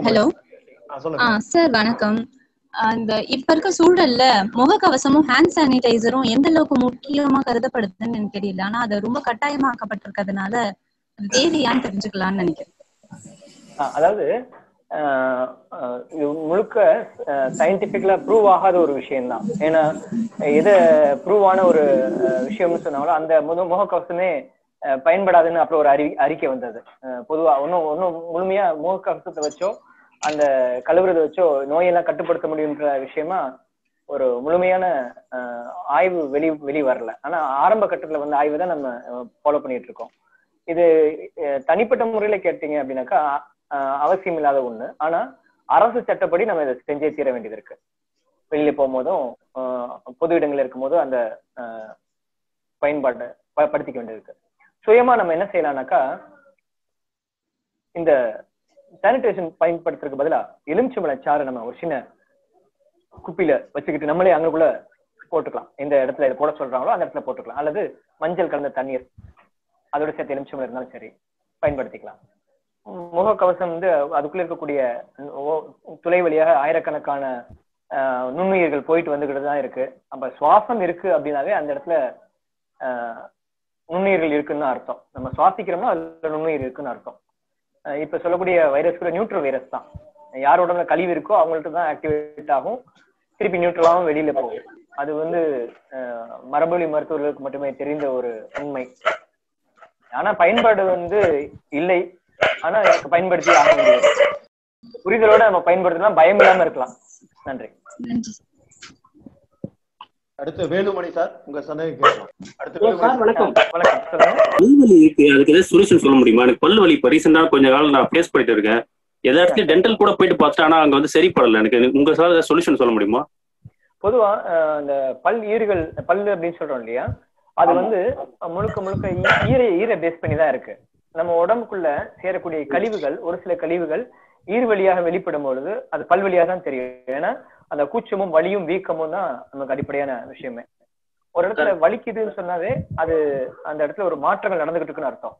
Hello. Sir வணக்கம். அந்த இப்ப இருக்க சூழல்ல முகக்கவசமும் ஹேண்ட் சானிடைசரும் எந்த அளவுக்கு முக்கியமா கருதப்படுதுன்னு எனக்கு தெரியல. ஆனா அது ரொம்ப கட்டாயமாக்கப்பட்டிருக்கிறதுனால தேவையான்னு தெரிஞ்சுக்கலாம்னு நினைக்கிறேன். அதாவது முழுக்க சயின்டிபிக்கலா ப்ரூவ் ஆகாத ஒரு விஷயம்தான். ஏன்னா எது ப்ரூவ் ஆன ஒரு விஷயம்னு சொன்னாங்களோ அந்த முக முகக்கவசமே பயன்படாதுன்னு அப்புறம் ஒரு அறி அறிக்கை வந்தது. பொதுவா ஒன்னும் ஒன்னும் முழுமையா முகக்கவசத்தை வச்சோ அந்த கழுவுறதை வச்சோ நோயெல்லாம் கட்டுப்படுத்த முடியுன்ற விஷயமா ஒரு முழுமையான ஆய்வு வெளி வெளி வரல ஆனா ஆரம்ப கட்டத்துல வந்த ஆய்வு தான் நம்ம ஃபாலோ பண்ணிட்டு இருக்கோம் இது தனிப்பட்ட முறையில கேட்டீங்க அப்படின்னாக்கா அவசியம் இல்லாத ஒண்ணு. ஆனா அரசு சட்டப்படி நம்ம இதை செஞ்சே தீர வேண்டியது இருக்கு. வெளியில போகும்போதும் பொது இடங்கள்ல இருக்கும்போதும் அந்த பயன்பாட்டை ப- படுத்திக்க வேண்டியது இருக்கு. சுயமா நம்ம என்ன செய்யலாம்னாக்கா இந்த சானிடேஷன் பயன்படுத்துறதுக்கு பதிலா எலுமிச்சம்பழ சாறு நம்ம ஒரு சின்ன குப்பியில வச்சுக்கிட்டு நம்மளே அங்கக்குள்ள போட்டுக்கலாம். எந்த இடத்துல இதை போட சொல்றாங்களோ அந்த இடத்துல போட்டுக்கலாம். அல்லது மஞ்சள் கலந்த தண்ணீர் அதோட சேர்த்து எலுமிச்சம்பழம் இருந்தாலும் சரி பயன்படுத்திக்கலாம். முகக்கவசம் வந்து அதுக்குள்ள இருக்கக்கூடிய துளை வழியாக ஆயிரக்கணக்கான ஆஹ், நுண்ணுயிர்கள் போயிட்டு வந்துகிட்டு தான் இருக்கு. அப்ப சுவாசம் இருக்கு அப்படின்னாவே அந்த இடத்துல ஆஹ், நுண்ணுயிர்கள் இருக்குன்னு தான் அர்த்தம். நம்ம சுவாசிக்கிறோம்னா அதுல நுண்ணுயிர் இருக்குன்னு அர்த்தம். ஆஹ், இப்ப சொல்லக்கூடிய வைரஸ் கூட நியூட்ரல் வைரஸ் தான். யார் உடம்புல கழிவு இருக்கோ அவங்கள்ட்ட தான் ஆக்டிவேட் ஆகும். திருப்பி நியூட்ரலாகவும் வெளியில போகும். அது வந்து ஆஹ், மரபொழி மருத்துவர்களுக்கு மட்டுமே தெரிந்த ஒரு உண்மை. ஆனா பயன்பாடு வந்து இல்லை. ஆனா எனக்கு பயன்படுத்தி ஆக முடியாது. புரிதலோட நம்ம பயன்படுத்தலாம். பயம் இல்லாம இருக்கலாம். நன்றி. நன்றி. அடுத்து வேலுமணி சார் உங்க சந்தேகம் வணக்கம். பல் அதுக்கு ஏதாவது சொல்யூஷன் சொல்ல முடியுமா? எனக்கு பல் வலி இப்போ ரீசெண்டா கொஞ்ச காலம் நான் ஃபேஸ் பண்ணிட்டு இருக்கேன். எல்லா இடத்துலயும் டென்டல் கூட போயிட்டு பார்த்தேன் ஆனா அங்க வந்து சரிப்படல. எனக்கு உங்க சார் சொல்யூஷன் சொல்ல முடியுமா? பொதுவா அஹ், இந்த பல் ஈறுகள் பல்லு அப்படின்னு சொல்றோம் இல்லையா? அது வந்து முழுக்க முழுக்க ஈரை ஈரை பேஸ் பண்ணி தான் இருக்கு. நம்ம உடம்புக்குள்ள சேரக்கூடிய கழிவுகள் ஒரு சில கழிவுகள் ஈர் வழியாக வெளிப்படும் பொழுது அது பல் வழியாக தான் தெரியும். ஏன்னா அந்த கூச்சமும் வலியும் வீக்கமும் தான் நமக்கு அடிப்படையான விஷயமே. ஒரு இடத்துல வலிக்குதுன்னு சொன்னாவே அது அந்த இடத்துல ஒரு மாற்றங்கள் நடந்துகிட்டு இருக்குன்னு அர்த்தம்.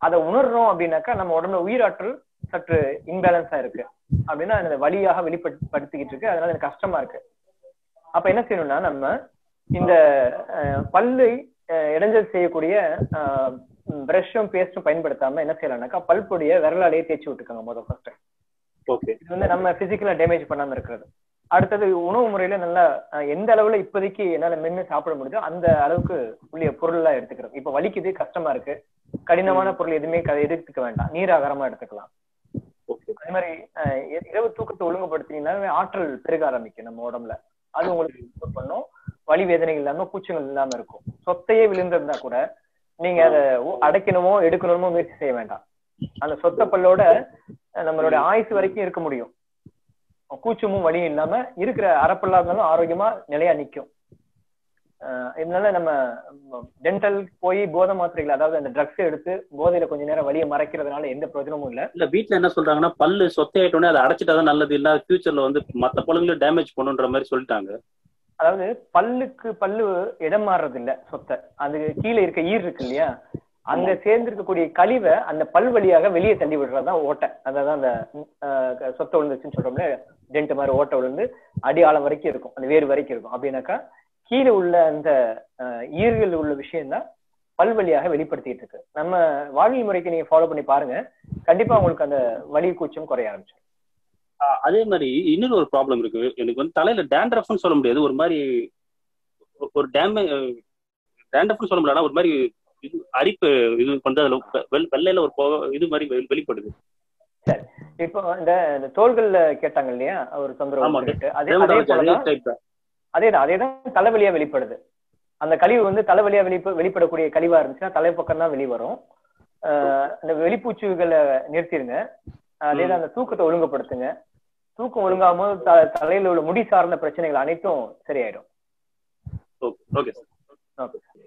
அதை உணர்றோம் அப்படின்னாக்கா நம்ம உடம்புல உயிராற்றல் சற்று இன்பேலன்ஸா இருக்கு. அப்படின்னா அந்த வலியாக வெளிப்படுத்திக்கிட்டு இருக்கு. அதனால எனக்கு கஷ்டமா இருக்கு. அப்ப என்ன செய்யணும்னா நம்ம இந்த பல்லை இடைஞ்சல் செய்யக்கூடிய பிரஷும் பேஸ்டும் பயன்படுத்தாம என்ன செய்யலாம்னாக்கா பல் பொடியை விரலாலேயே தேய்ச்சி விட்டுக்கோங்க முதல் ஃபர்ஸ்ட் ஓகே இது வந்து நம்ம பிசிக்கலா டேமேஜ் பண்ணாம இருக்கிறது. அடுத்தது உணவு முறையில நல்லா எந்த அளவுல இப்போதைக்கு என்னால மென்னு சாப்பிட முடியுதோ அந்த அளவுக்கு உள்ள பொருளெல்லாம் எடுத்துக்கிறது இப்ப வலிக்குது கஷ்டமா இருக்கு. கடினமான பொருள் எதுவுமே க- எடுத்துக்க வேண்டாம். நீராகாரமா எடுத்துக்கலாம். ஓகே. அதே மாதிரி இரவு தூக்கத்தை ஒழுங்குபடுத்தினீங்கன்னா ஆற்றல் பெருக ஆரம்பிக்கும் நம்ம உடம்புல. அது உங்களுக்கு சப்போர்ட் பண்ணும். வலி வேதனைகள் இல்லாம கூச்சங்கள் இல்லாம இருக்கும். சொத்தையே விழுந்திருந்தா கூட நீங்க அதை அடைக்கணுமோ எடுக்கணுமோ முயற்சி செய்ய வேண்டாம். அந்த சொத்த பல்லோட அஹ், நம்மளுடைய ஆயுசு வரைக்கும் இருக்க முடியும். கூச்சமும் வலியும் இல்லாம இருக்கிற அறப்பல்லா இருந்தாலும் ஆரோக்கியமா நிலையா நிக்கும். அஹ் இதனால நம்ம டென்டல் போய் போதை மாத்திரைகள் அதாவது அந்த ட்ரக்ஸ் எடுத்து போதையில கொஞ்ச நேரம் வலியை மறைக்கிறதுனால எந்த பிரயோஜனமும் இல்ல. இல்ல வீட்ல என்ன சொல்றாங்கன்னா பல்லு சொத்தையாயிட்டோன்னே அதை அடைச்சிட்டாதான் நல்லது இல்ல ஃபியூச்சர்ல வந்து மத்த பல்லுங்களும் டேமேஜ் பண்ணுன்ற மாதிரி சொல்லிட்டாங்க. அதாவது பல்லுக்கு பல்லு இடம் மாறுறது இல்ல சொத்தை. அது கீழே இருக்க ஈர் இருக்கு இல்லையா? அங்க சேர்ந்திருக்கக்கூடிய கழிவை அந்த பல் வழியாக வெளியே தள்ளி விடுறதுதான் ஓட்டை. அதாவது அந்த சொத்தை விழுந்துச்சுன்னு சொல்றோம்ல டென்ட் மாதிரி ஓட்டை விழுந்து அடி ஆழம் வரைக்கும் இருக்கும் அந்த வேர் வரைக்கும் இருக்கும். அப்படின்னாக்கா கீழே உள்ள அந்த ஈர்கள் உள்ள விஷயம் தான் பல் வழியாக வெளிப்படுத்திட்டு இருக்கு. நம்ம வாழ்வியல் முறைக்கு நீங்க ஃபாலோ பண்ணி பாருங்க. கண்டிப்பா உங்களுக்கு அந்த வலி கூச்சம் குறைய ஆரம்பிச்சிடும். ஆஹ் அதே மாதிரி இன்னொரு ஒரு ப்ராப்ளம் இருக்கு. எனக்கு வந்து தலையில டேண்ட்ரஃப்னு சொல்ல முடியாது. ஒரு மாதிரி ஒரு டேமே டேண்ட்ரஃப்னு சொல்ல முடியல ஆனா ஒரு மாதிரி இது அரிப்பு இது வந்து அதுல வெள்ளையில ஒரு போக இது மாதிரி வெளி- வெளிப்படுது. இப்போ இந்த தோள்கள்ல கேட்டாங்க இல்லையா? ஒரு. தொந்தரவு அதேதான். அதேதான் தலைவலியா வெளிப்படுது. அந்த கழிவு வந்து தலைவலியா வெளிப்ப வெளிப்படக்கூடிய கழிவா இருந்துச்சுன்னா தலைப்பக்கம் தான் வெளி வரும் ஆஹ் இந்த வெளிப்பூச்சுகளை நிறுத்திடுங்க அதேதான் அந்த தூக்கத்தை ஒழுங்குபடுத்துங்க. தூக்கம் த- தலையில உள்ள முடி சார்ந்த பிரச்சனைகள் அனைத்தும் சரியாயிடும். ஓகே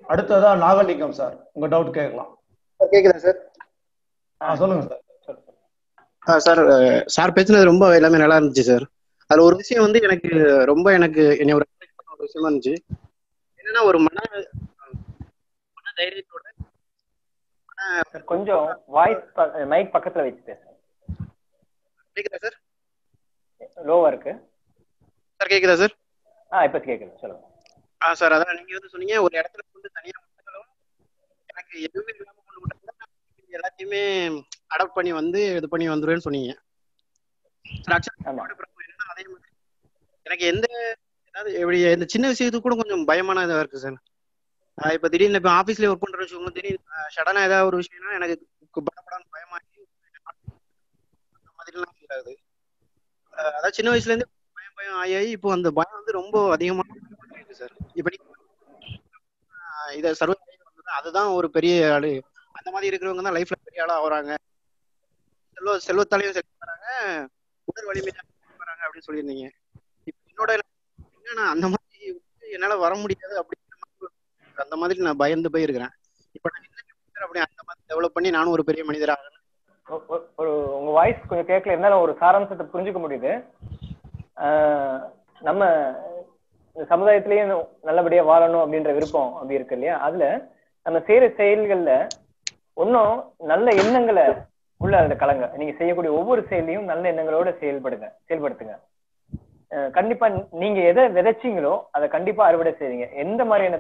அடுத்ததா நாகலிங்கம் சார். உங்க டவுட் கேட்கலாம். கேக்குதா சார்? சொல்லுங்க சார். சார் சார் பேசுனது ரொம்ப எல்லாமே நல்லா இருந்துச்சு சார். அதுல ஒரு விஷயம் வந்து எனக்கு ரொம்ப எனக்கு என்னை ஒரு விஷயமா இருந்துச்சு. என்னன்னா ஒரு மன மன தைரியத்தோட கொஞ்சம் வாய்ஸ் மைக் பக்கத்துல வச்சு பேசுங்க. கேக்குதா சார்? லோவா இருக்கு சார் கேக்குதா சார்? ஆ இப்ப கேக்குது. சொல்லுங்க. ஆ சார் அதான் நீங்க வந்து சொன்னீங்க ஒரு இடத்துல கொண்டு தனியா எனக்கு எதுவுமே இல்லாம கொண்டு விட்டாலும் எல்லாத்தையுமே அடாப்ட் பண்ணி வந்து இது பண்ணி வந்துருவேன்னு சொன்னீங்க. அதே மாதிரி. எனக்கு எந்த ஏதாவது எப்படி இந்த சின்ன விஷயத்துக்கு கூட கொஞ்சம் பயமான இதா இருக்கு சார். இப்ப திடீர்னு இப்ப ஆபீஸ்ல ஒர்க் பண்றேன்னு வச்சுக்கோங்க திடீர்னு சடனா ஏதாவது ஒரு விஷயம்னா எனக்கு படப்படான்னு பயமாகி அந்த மாதிரிலாம் ஆஹ் அதாவது சின்ன வயசுல இருந்து பயம் பயம் ஆகி இப்போ அந்த பயம் வந்து ரொம்ப அதிகமா இருக்கு சார் இப்ப இத சர்வ அதுதான் ஒரு பெரிய ஆளு. அந்த மாதிரி இருக்கிறவங்க தான் லைஃப்ல பெரிய ஆளா ஆகுறாங்க. செல்வ செல்வத்தாலையும் செலுத்தி வராங்க. உடல் வலிமையாக வராங்க அப்படின்னு சொல்லியிருந்தீங்க. இப்ப என்னோட என்னன்னா அந்த மாதிரி என்னால வர முடியாது அப்படிங்கிற மாதிரி அந்த மாதிரி நான் பயந்து போயிருக்கிறேன். இப்போ இப்ப நான் என்ன computer அப்படி அந்த மாதிரி டெவலப் பண்ணி நானும் ஒரு பெரிய மனிதர் ஆகணும். ஒரு உங்க வாய்ஸ் கொஞ்சம் கேட்கல. இருந்தாலும் ஒரு சாராம்சத்தை புரிஞ்சுக்க முடியுது. நம்ம சமுதாயத்திலயும் நல்லபடியா வாழணும் அப்படின்ற விருப்பம் அப்படி இருக்கு இல்லையா? அதுல நம்ம செய்யற செயல்கள்ல ஒன்னும் நல்ல எண்ணங்களை உள்ள அதுல கலங்க. நீங்க செய்யக்கூடிய ஒவ்வொரு செயலையும் நல்ல எண்ணங்களோட செயல்படுங்க செயல்படுத்துங்க. கண்டிப்பா நீங்க எதை விதைச்சீங்களோ அதை கண்டிப்பா அறுவடை செய்வீங்க. எந்த மாதிரியான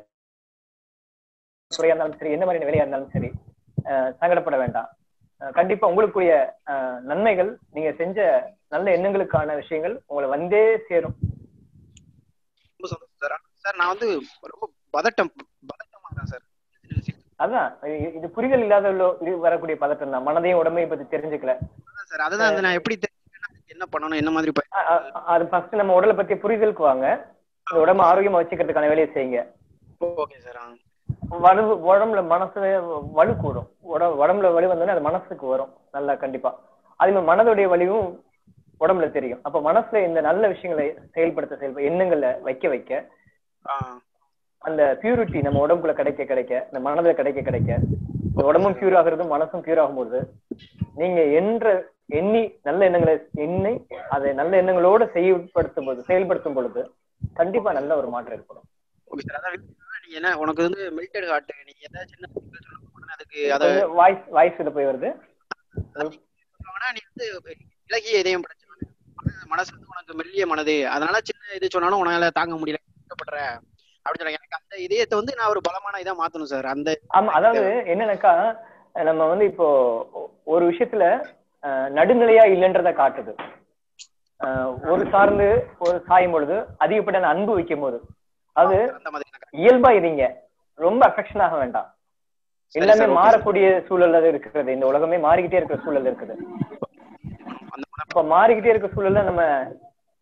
துறையா இருந்தாலும் சரி எந்த மாதிரியான வேலையா இருந்தாலும் சரி சங்கடப்பட வேண்டாம். கண்டிப்பா உங்களுக்குரிய அஹ், நன்மைகள் நீங்க செஞ்ச நல்ல எண்ணங்களுக்கான விஷயங்கள் உங்களை வந்தே சேரும். சார் நான் வந்து ரொம்ப பதட்டம் பதட்டமாகிறேன் சார். அதான் இது புரிதல் இல்லாத வரக்கூடிய பதட்டம் தான். மனதையும் உடம்பையும் பத்தி தெரிஞ்சுக்கல. சார் அதுதான் அது நான் எப்படி என்ன பண்ணணும் என்ன மாதிரி அது ஃபர்ஸ்ட் நம்ம உடலை பத்தி புரிதலுக்கு வாங்க. உடம்பு ஆரோக்கியமா வச்சுக்கிறதுக்கான வேலையை செய்யுங்க. ஓகே சார் வலு உடம்புல மனசு வலு கூடும். உட உடம்புல வலு வந்தோடனே அது மனசுக்கு வரும் நல்லா கண்டிப்பா. அதே மாதிரி மனதுடைய வலிவும் உடம்புல தெரியும். அப்ப மனசுல இந்த நல்ல விஷயங்களை செயல்படுத்த செயல்பட எண்ணங்களை வைக்க வைக்க அந்த பியூரிட்டி நம்ம உடம்புக்குள்ள கிடைக்க கிடைக்க இந்த மனதுல கிடைக்க கிடைக்க. உடம்பும் பியூர் ஆகுறதும் மனசும் பியூர் ஆகும்போது நீங்க என்ற எண்ணி நல்ல எண்ணங்களை எண்ணி அதை நல்ல எண்ணங்களோட செயல்படுத்தும் போது செயல்படுத்தும் பொழுது கண்டிப்பா நல்ல ஒரு மாற்றம் ஏற்படும். என்ன உனக்கு வந்து மெல்டட் ஹார்ட் சொல்ல உடனே அதுக்கு அதை வாய்ஸ் வாய்ஸ் இதை போய் வருது. நீ வந்து இலகிய இதயம் மனது- மனசு வந்து உனக்கு மெல்லிய மனது. அதனால சின்ன இது சொன்னாலும் உன்னால தாங்க முடியல. கஷ்டப்படுற அப்படின்னு சொல்ல எனக்கு அந்த இதயத்தை வந்து நான் ஒரு பலமான இதா மாத்தணும் சார் அந்த ஆமா அதாவது என்னன்னாக்கா நம்ம வந்து இப்போ ஒரு விஷயத்துல நடுநிலையா இல்லைன்றத காட்டுது. ஒரு சார்ந்து ஒரு சாயும் பொழுது அதிகப்படியான அன்பு வைக்கும் போது அது இயல்பா இருங்க. ரொம்ப அஃபெக்ஷன் ஆக வேண்டாம். எல்லாமே மாறக்கூடிய சூழல்ல இருக்கிறது. இந்த உலகமே மாறிக்கிட்டே இருக்கிற சூழல் இருக்குது. இப்ப மாறிக்கிட்டே இருக்க சூழல்ல நம்ம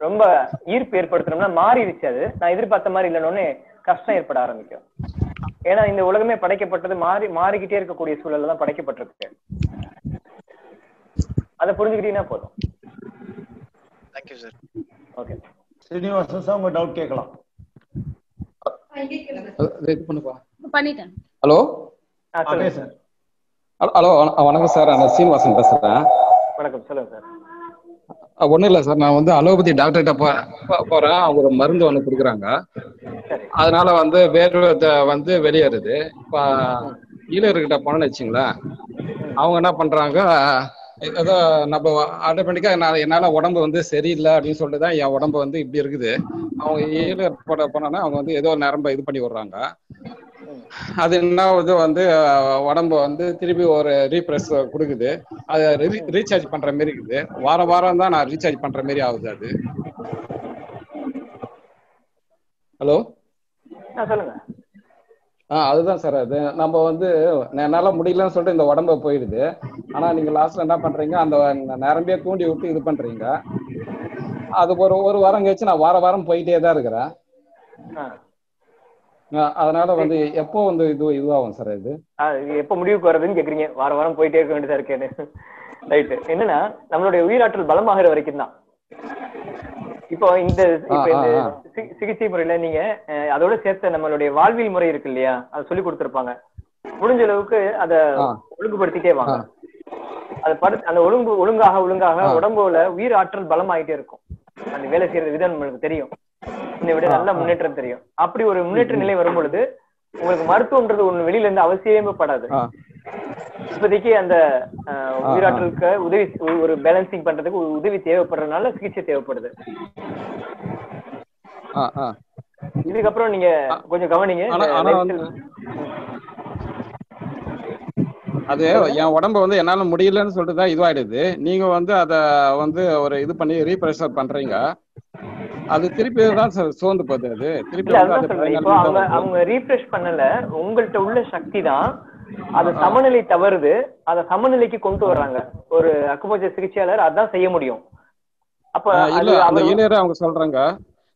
ரொம்ப ஈர்ப்பு ஏற்படுத்தணும்னா மாறிடுச்சு அது. நான் எதிர்பார்த்த மாதிரி இல்லைன்னு கஷ்டம் ஏற்பட ஆரம்பிக்கும். ஏன்னா இந்த உலகமே படைக்கப்பட்டது மாறி மாறிக்கிட்டே இருக்கக்கூடிய சூழல்ல தான் படைக்கப்பட்டிருக்கு. அதை புரிஞ்சுக்கிட்டீங்கன்னா போதும். Thank you sir okay Srinivasan sir உங்க டவுட் கேட்கலாம். பண்ணிட்டேன். ஹலோ? ஹலோ வண- வணக்கம் சார். நான் சீனிவாசன் பேசுறேன். வணக்கம் சொல்லுங்க சார். ஒன்றும் இல்லை சார். நான் வந்து அலோபதி டாக்டர்கிட்ட போ போறேன். அவங்க ஒரு மருந்து ஒன்று கொடுக்குறாங்க. அதனால வந்து வேர்வை த- வந்து வெளியேறுது. இப்போ ஈழர்கிட்ட போனேன்னு வச்சுங்களேன். அவங்க என்ன பண்றாங்க ஏதோ நம்ம ஆட்டோமேட்டிக்கா நான் என்னால உடம்பு வந்து சரியில்லை அப்படின்னு சொல்லிட்டு தான் என் உடம்பு வந்து இப்படி இருக்குது. அவங்க ஈழர் போட போனோன்னா அவங்க வந்து ஏதோ நரம்ப இது பண்ணி விடுறாங்க. அது என்ன இது வந்து உடம்பு வந்து திருப்பி ஒரு ரீப்ரெஸ் கொடுக்குது. அது ரீசார்ஜ் பண்ற மாதிரி இருக்குது. வாரம் வாரம் தான் நான் ரீசார்ஜ் பண்ற மாதிரி ஆகுது அது. ஹலோ சொல்லுங்க. ஆ அதுதான் சார் அது. நம்ம வந்து என்னால முடியலன்னு சொல்லிட்டு இந்த உடம்ப போயிடுது ஆனா நீங்க லாஸ்ட்ல என்ன பண்றீங்க? அந்த நரம்பே தூண்டி விட்டு இது பண்றீங்க. அது ஒரு ஒரு வாரம் கழிச்சு நான் வார வாரம் போயிட்டே தான் இருக்கிறேன். அதனால வந்து எப்போ வந்து இது இதுவாகும் சார் இது? எப்ப முடிவுக்கு வருதுன்னு கேக்குறீங்க. வாரம் வாரம் போயிட்டே இருக்க வேண்டியதா இருக்கேன்னு ரைட் என்னன்னா நம்மளுடைய உயிராற்றல் பலமாகிற வரைக்கும் தான். இப்போ இந்த சிகிச்சை முறையில நீங்க அதோட சேர்த்த நம்மளுடைய வாழ்வியல் முறை இருக்கு இல்லையா? அதை சொல்லி கொடுத்திருப்பாங்க. முடிஞ்ச அளவுக்கு அத. ஒழுங்குபடுத்திட்டே வாங்க. அது படு அந்த ஒழுங்கு ஒழுங்காக ஒழுங்காக. உடம்புல உயிர் ஆற்றல் பலமாயிட்டே இருக்கும். அந்த வேலை செய்யற விதம் நம்மளுக்கு தெரியும். இன்னை விட நல்ல. முன்னேற்றம் தெரியும். அப்படி ஒரு முன்னேற்ற நிலை வரும் பொழுது உங்களுக்கு மருத்துவம்ன்றது ஒண்ணு வெளியில இருந்து அவசியமே படாது. இப்போதைக்கு அந்த. உயிராற்றலுக்கு உதவி ஒரு- பேலன்சிங் பண்றதுக்கு உதவி தேவைப்படுறதுனால சிகிச்சை தேவைப்படுது. இதுக்கப்புறம் நீங்க கொஞ்சம் கவனிங்க அது என் உடம்ப வந்து என்னால முடியலன்னு சொல்லிட்டு தான் இதுவாயிடுது. நீங்க வந்து அத வந்து ஒரு இது பண்ணி ரீப்ரெஷர் பண்றீங்க. அது திருப்பி தான் சார் சோர்ந்து போகுது அது. திருப்பி அவங்க ரீஃப்ரெஷ் பண்ணல. உங்கள்ட்ட உள்ள சக்தி தான். அது சமநிலை தவறுது. அதை சமநிலைக்கு கொண்டு வர்றாங்க. ஒரு அக்குபஞ்சர் சிகிச்சையாளர் அதான் செய்ய முடியும். அப்ப இல்ல அவங்க சொல்றாங்க.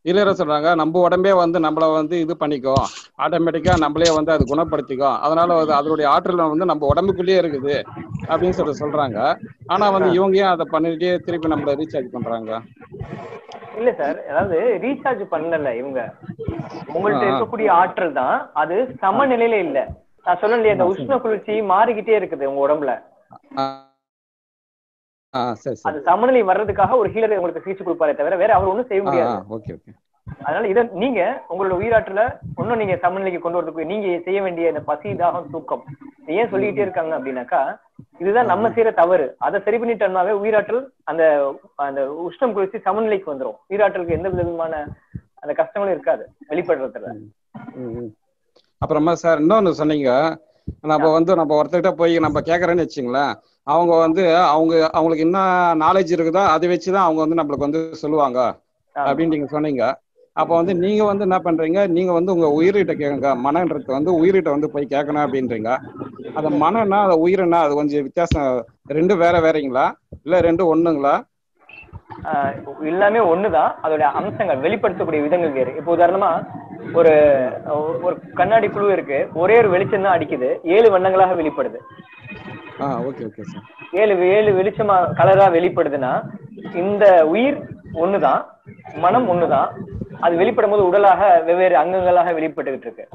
இளையர சொல்றாங்க நம்ம உடம்பே வந்து நம்மள வந்து இது பண்ணிக்கும் ஆட்டோமேட்டிக்கா நம்மளே வந்து அது குணப்படுத்திக்கும் அதனால அது அதனுடைய ஆற்றல் வந்து நம்ம உடம்புக்குள்ளேயே இருக்குது அப்படின்னு சொல்லி சொல்றாங்க. ஆனா வந்து இவங்க ஏன் அதை பண்ணிட்டே திருப்பி நம்மள ரீசார்ஜ் பண்றாங்க? இல்ல சார் அதாவது ரீசார்ஜ் பண்ணல இவங்க. உங்கள்ட்ட. இருக்கக்கூடிய ஆற்றல் தான். அது சமநிலையில இல்ல. நான் சொன்னேன் இல்லையா இந்த உஷ்ண குளிர்ச்சி மாறிக்கிட்டே இருக்குது உங்க உடம்புல. சரி சமநிலை வர்றதுக்காக ஒரு ஹீலர் உங்களுக்கு சிகிச்சை கொடுப்பாரே தவிர வேற அவர் ஒண்ணும் செய்ய முடியாது. Okay okay. அதனால இத நீங்க உங்களோட உயிராற்றல இன்னும் நீங்க சமநிலைக்கு கொண்டு வரதுக்கு நீங்க செய்ய வேண்டிய இந்த பசி தாகம் தூக்கம் ஏன் சொல்லிக்கிட்டே இருக்காங்க அப்படின்னாக்கா இதுதான் நம்ம செய்யற தவறு. அதை சரி பண்ணிட்டோம்னாவே உயிராற்றல் அந்த அந்த உஷ்ணம் குளிர்ச்சி சமநிலைக்கு வந்துரும். உயிராற்றலுக்கு எந்த விதமான அந்த கஷ்டங்களும் இருக்காது வெளிப்படுறதுல. அப்புறமா சார் இன்னொன்னு சொன்னீங்க. நம்ம வந்து நம்ம ஒருத்தர்கிட்ட போய் நம்ம கேட்கறேன்னு வச்சுங்களேன். அவங்க வந்து அவங்க அவங்களுக்கு என்ன நாலேஜ் இருக்குதோ அதை வச்சுதான் அவங்க வந்து நம்மளுக்கு வந்து சொல்லுவாங்க அப்படின்னு நீங்க சொன்னீங்க. அப்போ வந்து நீங்க வந்து என்ன பண்றீங்க? நீங்க வந்து உங்க உயிர்கிட்ட கேளுங்க. மனன்றது வந்து உயிர்கிட்ட வந்து போய் கேட்கணும் அப்படின்றீங்க. அந்த மனம்னா அது உயிர்னா அது கொஞ்சம் வித்தியாசம். ரெண்டு வேற வேறீங்களா? இல்ல ரெண்டு ஒண்ணுங்களா? எல்லாமே ஒண்ணுதான். அதோட அம்சங்கள் வெளிப்படுத்தக்கூடிய விதங்கள் வேறு. இப்போ உதாரணமா ஒரு ஒரு கண்ணாடி குழு இருக்கு. ஒரே ஒரு வெளிச்சம் தான் அடிக்குது. ஏழு வண்ணங்களாக வெளிப்படுது. ஏழு ஏழு வெளிச்சமா கலரா வெளிப்படுதுன்னா இந்த உயிர் ஒண்ணுதான் மனம் ஒண்ணுதான். அது வெளிப்படும் போது உடலாக வெவ்வேறு அங்கங்களாக வெளிப்பட்டுக்கிட்டு இருக்கு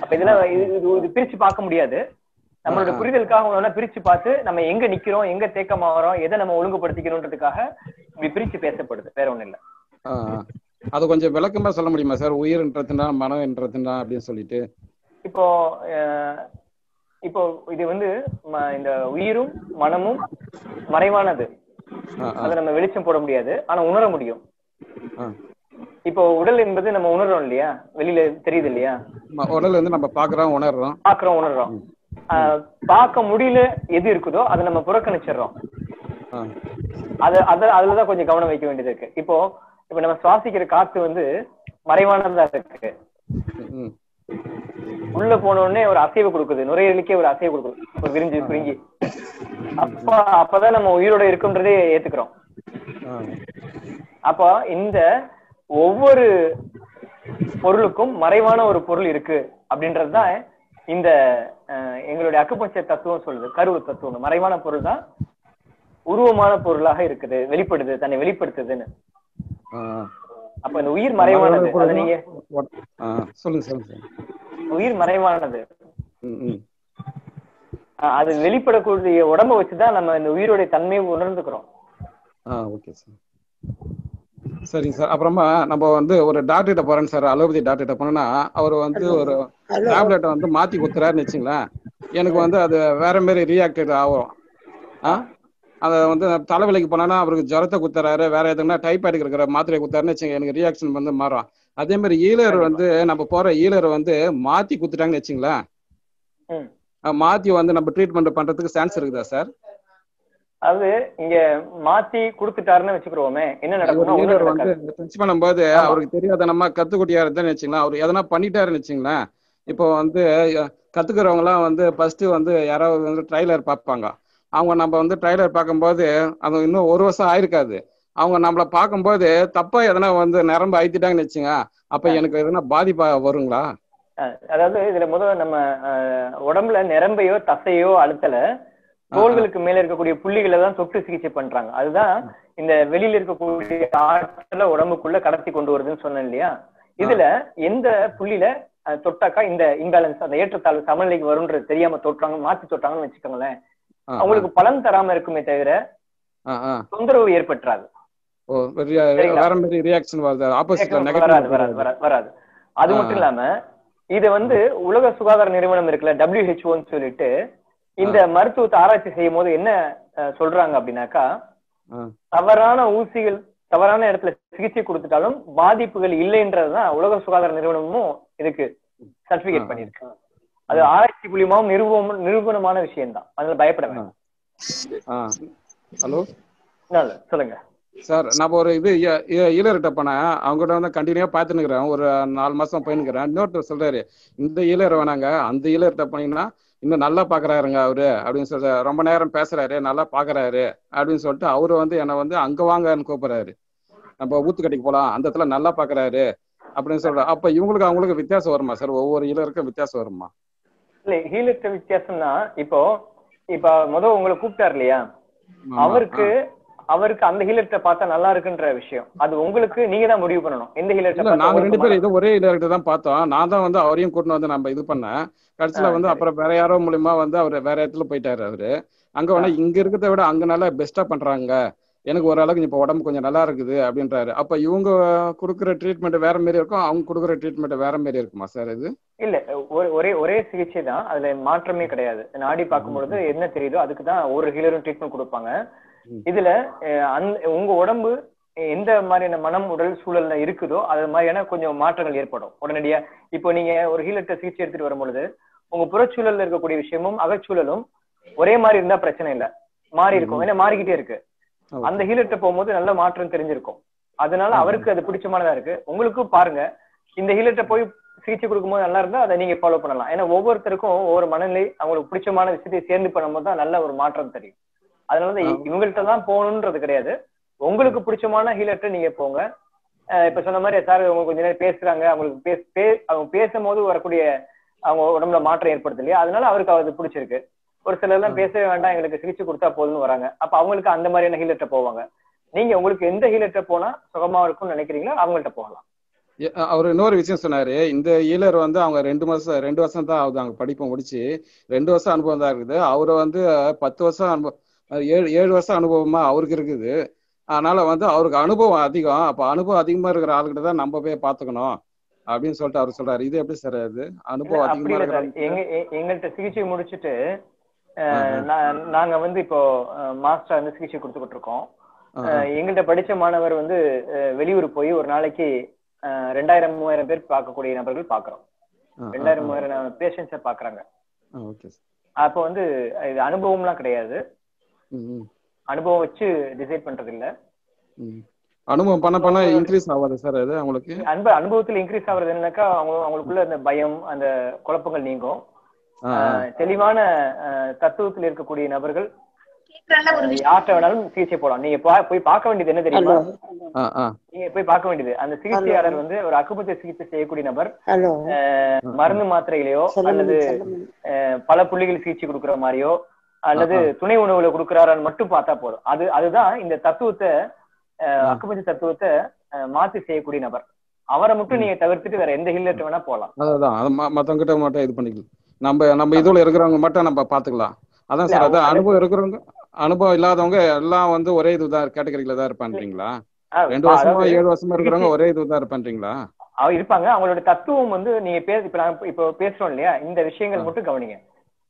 அப்ப இதெல்லாம் இது- பிரிச்சு பார்க்க முடியாது. நம்மளோட புரிதலுக்காக ஒண்ணு பிரிச்சு பார்த்து நம்ம எங்க நிக்கிறோம் எங்க தேக்கமாகறோம் எதை நம்ம ஒழுங்குபடுத்திக்கணுன்றதுக்காக இப்படி பிரிச்சு பேசப்படுது. வேற ஒண்ணும் இல்ல. அது கொஞ்சம் விளக்கமா சொல்ல முடியுமா சார் உயிர்ன்றதுனா மனம்ன்றதுனா அப்படின்னு சொல்லிட்டு. இப்போ இப்போ இது வந்து இந்த உயிரும் மனமும் மறைவானது. அதை நம்ம வெளிச்சம் போட முடியாது. ஆனா உணர முடியும். இப்போ உடல் என்பது நம்ம உணர்றோம் இல்லையா? வெளியில தெரியுது இல்லையா? உடல் வந்து நம்ம பாக்குறோம் உணர்றோம். பாக்குறோம் உணர்றோம். பார்க்க முடியல எது இருக்குதோ அதை நம்ம புறக்கணிச்சிடுறோம். அது அத அதுலதான் கொஞ்சம் கவனம் வைக்க வேண்டியது இருக்கு. இப்போ இப்போ நம்ம சுவாசிக்கிற காத்து வந்து மறைவானதா இருக்கு. உள்ள போன உடனே ஒரு அசைவு கொடுக்குது. நுரையீரலுக்கே ஒரு அசைவு கொடுக்குது. ஒரு விரிஞ்சு அப்ப அப்பதான் நம்ம உயிரோட இருக்குன்றதே ஏத்துக்கிறோம். அப்ப இந்த ஒவ்வொரு பொருளுக்கும் மறைவான ஒரு பொருள் இருக்கு அப்படின்றதுதான் இந்த எங்களுடைய அக்குபஞ்சர் தத்துவம் சொல்லுது. கருவு தத்துவம் மறைவான பொருள் தான் உருவமான பொருளாக இருக்குது வெளிப்படுது தன்னை வெளிப்படுத்துதுன்னு. அப்ப இந்த உயிர் மறைவானது அதை நீங்க சொல்லுங்க சொல்லுங்க சார் உயிர் மறைவானது. அது வெளிப்படக்கூடிய உடம்ப வச்சுதான் நம்ம இந்த உயிரோடைய தன்மையை உணர்ந்துக்கிறோம். Ah okay sir. சரிங்க சார். அப்புறமா நம்ம வந்து ஒரு டாக்டர்கிட்ட போறேன் சார். அலோபதி டாக்டர்கிட்ட போனோம்னா அவர் வந்து ஒரு டேப்லெட்டை வந்து மாத்தி குத்துறாருன்னு வச்சுங்களேன். எனக்கு வந்து அது வேற மாதிரி ரியாக்டட் ஆகும். ஆ? அதை வந்து தலைவலிக்கு போனோன்னா அவருக்கு ஜுரத்தை குத்துறாரு வேற எதுனா டைப்பாய்டு இருக்கிற மாத்திரை குத்தாருன்னு வச்சுங்க எனக்கு ரியாக்ஷன் வந்து மாறும். அதே மாதிரி ஈலர் வந்து நம்ம போற ஈலர் வந்து மாத்தி குத்துட்டாங்கன்னு வச்சுங்களேன். மாத்தி வந்து நம்ம ட்ரீட்மெண்ட் பண்றதுக்கு சான்ஸ் இருக்குதா சார் அது இங்க மாத்தி கொடுத்துட்டாருன்னு வச்சுக்கிறோமே என்ன லீடர் வந்து. டச் பண்ணும்போது. அவருக்கு தெரியாத நம்ம கத்துக்குட்டியா இருந்தான்னு வச்சுங்களேன் அவர் எதனா பண்ணிட்டாருன்னு வச்சுங்களேன் இப்போ வந்து கத்துக்கிறவங்க எல்லாம் வந்து ஃபர்ஸ்ட் வந்து யாராவது வந்து ட்ரைலர் பார்ப்பாங்க. அவங்க நம்ம வந்து ட்ரைலர் பார்க்கும்போது அது இன்னும் ஒரு வருஷம் ஆயிருக்காது. அவங்க நம்மள பார்க்கும்போது தப்பா எதனா வந்து நரம்பு அழுத்திட்டாங்கன்னு வச்சுங்க அப்ப எனக்கு எதனா பாதிப்பா வருங்களா? அதாவது இதுல முதல்ல நம்ம உடம்புல நிரம்பையோ தசையோ அழுத்தல தோள்களுக்கு மேல இருக்கக்கூடிய புள்ளிகளை தான் தொட்டு சிகிச்சை பண்றாங்க. அதுதான் இந்த வெளியில இருக்கக்கூடிய ஆற்றல உடம்புக்குள்ள கடத்தி கொண்டு வருதுன்னு சொன்னேன் இல்லையா? இதுல எந்த புள்ளியில தொட்டாக்கா இந்த இம்பேலன்ஸ் அந்த ஏற்றத்தாழ்வு சமநிலைக்கு வரும்ன்றது தெரியாம தொட்டாங்க மாத்தி தொட்டாங்கன்னு வச்சுக்கோங்களேன். அவங்களுக்கு பலன் தராம இருக்குமே தவிர. தொந்தரவு ஏற்பட்டுறாது வருது அது மட்டும். இல்லாம இது வந்து உலக சுகாதார நிறுவனம் இருக்குல்ல டபிள்யூஹெச்ஓன்னு சொல்லிட்டு இந்த மருத்துவத்தை ஆராய்ச்சி செய்யும் போது என்ன சொல்றாங்க அப்படின்னாக்கா. தவறான ஊசிகள் தவறான இடத்துல சிகிச்சை கொடுத்துட்டாலும் பாதிப்புகள் இல்லைன்றதுதான் உலக சுகாதார நிறுவனமும் இதுக்கு சர்டிபிகேட். பண்ணிருக்கு அது ஆராய்ச்சி மூலியமாவும் நிரூபம் நிரூபணமான விஷயம் தான் அதுல பயப்பட வேண்டாம். ஹலோ? சொல்லுங்க. சார் நான் ஒரு இது ஈழர்கிட்ட போனேன். அவங்ககிட்ட வந்து கண்டினியூவா பார்த்துன்னுக்கிறேன். ஒரு நாலு மாசம் போயின்னுக்கிறேன். இன்னொருத்தர் சொல்றாரு இந்த ஈழர் வேணாங்க. அந்த ஈழர்கிட்ட போனீங்கன்னா இன்னும் நல்லா பாக்குறாருங்க அவரு அப்படின்னு சொல்ற ரொம்ப நேரம் பேசுறாரு நல்லா பாக்குறாரு அப்படின்னு சொல்லிட்டு அவரு வந்து என்னை வந்து அங்க வாங்கன்னு கூப்பிடுறாரு. நம்ம ஊத்துக்கட்டிக்கு போலாம். அந்த இடத்துல நல்லா பாக்குறாரு அப்படின்னு சொல்ற அப்ப இவங்களுக்கு அவங்களுக்கு வித்தியாசம் வருமா சார்? ஒவ்வொரு ஈழருக்கும் வித்தியாசம் வருமா? இல்ல ஹீலிட்ட வித்தியாசம்னா இப்போ இப்ப முத உங்களை கூப்பிட்டாரு இல்லையா. அவருக்கு அவருக்கு அந்த ஹீலர்ட்ட பார்த்தா நல்லா இருக்குன்ற விஷயம். அது உங்களுக்கு நீங்க தான் முடிவு பண்ணணும். எந்த ஹீலர்ட்ட நாங்க ரெண்டு பேரும் இது ஒரே இடத்துல தான் பார்த்தோம். நான் தான் வந்து அவரையும் கூட்டிட்டு வந்து நம்ம இது பண்ணேன். கடைசியில வந்து. அப்புறம் வேற யாரோ மூலியமா வந்து அவர் வேற இடத்துல போயிட்டாரு அவரு. அங்க வந்து இங்க இருக்கிறத விட அங்க நல்லா பெஸ்டா பண்றாங்க. எனக்கு ஓரளவுக்கு இப்ப உடம்பு கொஞ்சம் நல்லா இருக்குது அப்படின்றாரு. அப்ப இவங்க கொடுக்குற ட்ரீட்மெண்ட் வேற மாதிரி இருக்கும் அவங்க கொடுக்குற ட்ரீட்மெண்ட் வேற மாதிரி இருக்குமா சார் இது? இல்ல ஒரே- ஒரே சிகிச்சை தான். அதுல மாற்றமே கிடையாது. நாடி பார்க்கும் பொழுது என்ன தெரியுதோ அதுக்கு தான் ஒரு ஹீலரும் ட்ரீட்மெண்ட் கொடுப்பாங்க. இதுல அந்த உங்க உடம்பு எந்த மாதிரியான மனம் உடல் சூழல்ல இருக்குதோ அது மாதிரியான கொஞ்சம் மாற்றங்கள் ஏற்படும். உடனடியா இப்போ நீங்க ஒரு ஹீலர்ட்ட சிகிச்சை எடுத்துட்டு வரும் பொழுது உங்க புறச்சூழல்ல இருக்கக்கூடிய விஷயமும் அகச்சூழலும் ஒரே மாதிரி இருந்தா பிரச்சனை இல்ல. மாறி இருக்கும். ஏன்னா மாறிக்கிட்டே இருக்கு. அந்த ஹீலர்ட்ட போகும்போது நல்ல மாற்றம் தெரிஞ்சிருக்கும். அதனால. அவருக்கு அது பிடிச்சமானதா இருக்கு. உங்களுக்கும் பாருங்க. இந்த ஹீலர்ட்ட போய் சிகிச்சை கொடுக்கும்போது நல்லா இருந்தா அதை நீங்க ஃபாலோ பண்ணலாம். ஏன்னா ஒவ்வொருத்தருக்கும் ஒவ்வொரு மனநிலை அவங்களுக்கு பிடிச்சமான விஷயத்தை சேர்ந்து பண்ணும்போது தான் நல்ல ஒரு மாற்றம் தெரியும். அதனால. இவங்கள்ட்ட தான் போகணுன்றது கிடையாது. உங்களுக்கு பிடிச்சமான ஹீலர்ட்ட நீங்க போங்க. இப்ப சொன்ன மாதிரி சார் அவங்க கொஞ்ச நேரம் பேசுறாங்க. அவங்களுக்கு பேச பே- அவங்க பேசும்போது வரக்கூடிய அவங்க உடம்புல மாற்றம் ஏற்படுது இல்லையா? அதனால அவருக்கு அது பிடிச்சிருக்கு. ஒரு சிலர் எல்லாம் பேசவே வேண்டாம் எங்களுக்கு சிகிச்சை கொடுத்தா போதும்னு வராங்க. அப்ப அவங்களுக்கு அந்த மாதிரியான ஹீலர்ட்ட போவாங்க. நீங்க உங்களுக்கு எந்த ஹீலர்ட்ட போனா சுகமா இருக்கும்னு நினைக்கிறீங்களோ அவங்கள்ட்ட போகலாம். அவர் இன்னொரு விஷயம் சொன்னாரு. இந்த ஈழர் வந்து அவங்க ரெண்டு மாசம் ரெண்டு வருஷம் தான் ஆகுது அவங்க படிப்பு முடிச்சு. ரெண்டு வருஷம் அனுபவம் தான் இருக்குது. அவரை வந்து பத்து வருஷம் அனுபவம் ஏழு ஏழு வருஷம் அனுபவமா அவருக்கு இருக்குது. அதனால வந்து அவருக்கு அனுபவம் அதிகம். அப்ப அனுபவம் அதிகமா இருக்கிற ஆளுகிட்ட தான் நம்ம போய் பாத்துக்கணும் அப்படின்னு சொல்லிட்டு அவர் சொல்றாரு. இது எப்படி சார் அது? அனுபவம் அதிகமா இல்ல இருக்கிற சார். எங்க எ- எங்கள்ட்ட சிகிச்சை முடிச்சுட்டு நாங்க வந்து இப்போ மாஸ்டர் வந்து சிகிச்சை கொடுத்துக்கிட்டு இருக்கோம் எங்கள்ட்ட படிச்ச மாணவர் வந்து வெளியூர் போய் ஒரு நாளைக்கு ரெண்டாயிரம் மூவாயிரம் பேர் பார்க்கக்கூடிய நபர்கள் பாக்குறோம் ரெண்டாயிரம் மூவாயிரம் பேஷண்ட்ஸை பாக்குறாங்க அப்போ வந்து இது அனுபவம்லாம் கிடையாது. அனுபவம் வச்சு டிசைட் பண்றது இல்ல. அனுபவம் பண்ண பண்ண இன்க்ரீஸ் ஆகாது சார் அது அவங்களுக்கு? அன்பு அனுபவத்துல இன்க்ரீஸ் ஆகுறது என்னன்னாக்கா அவங்க அவங்களுக்குள்ள அந்த பயம் அந்த குழப்பங்கள் நீங்கும். தெளிவான தத்துவத்தில் இருக்கக்கூடிய நபர்கள் யார்கிட்ட வேணாலும் சிகிச்சை போடலாம். நீங்க பா- போய் பார்க்க வேண்டியது என்ன தெரியுமா. நீங்க போய் பார்க்க வேண்டியது. அந்த சிகிச்சையாளர் வந்து ஒரு அக்குபஞ்சர் சிகிச்சை செய்யக்கூடிய நபர் மருந்து மாத்திரைகளையோ அல்லது பல புள்ளிகள் சிகிச்சை கொடுக்குற மாதிரியோ அல்லது துணை உணவுல கொடுக்குறாரான்னு மட்டும் பார்த்தா போதும். அது அதுதான் இந்த தத்துவத்தை. அக்குபஞ்சர் தத்துவத்தை மாத்தி செய்யக்கூடிய நபர். அவரை மட்டும் நீங்க தவிர்த்துட்டு வேற எந்த ஹில்லர்ட்ட வேணா போகலாம் அதான் அது ம- மத்தவங்க கிட்ட மட்டும் இது பண்ணிக்கலாம். நம்ம நம்ம இதுல இருக்கிறவங்க மட்டும் நம்ம பாத்துக்கலாம் அதான் சார் அதான் அனுபவம் இருக்கிறவங்க அனுபவம் இல்லாதவங்க எல்லாம் வந்து ஒரே இதுதான் கேட்டகரியில தான் இருப்பான்றீங்களா? ரெண்டு வருஷமா ஏழு வருஷமா இருக்கிறவங்க ஒரே இதுதான் இருப்பான்றீங்களா? அவ இருப்பாங்க. அவங்களோட தத்துவம் வந்து நீங்க பேச இப்ப நான் இப்போ பேசுறோம் இல்லையா? இந்த விஷயங்கள். மட்டும் கவனிங்க.